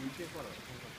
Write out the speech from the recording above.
明确过了通。